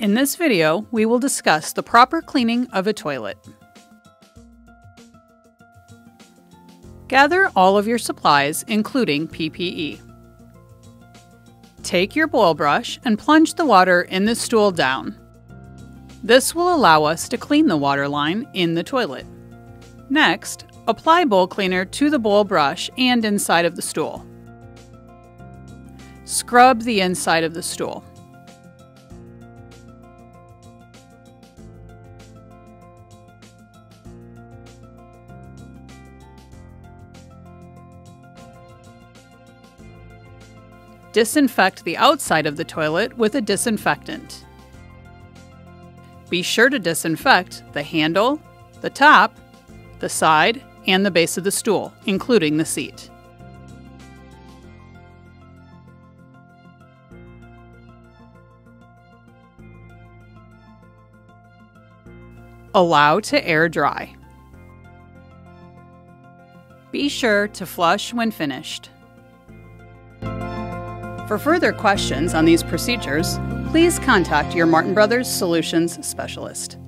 In this video, we will discuss the proper cleaning of a toilet. Gather all of your supplies, including PPE. Take your bowl brush and plunge the water in the stool down. This will allow us to clean the water line in the toilet. Next, apply bowl cleaner to the bowl brush and inside of the stool. Scrub the inside of the stool. Disinfect the outside of the toilet with a disinfectant. Be sure to disinfect the handle, the top, the side, and the base of the stool, including the seat. Allow to air dry. Be sure to flush when finished. For further questions on these procedures, please contact your Martin Brothers Solutions specialist.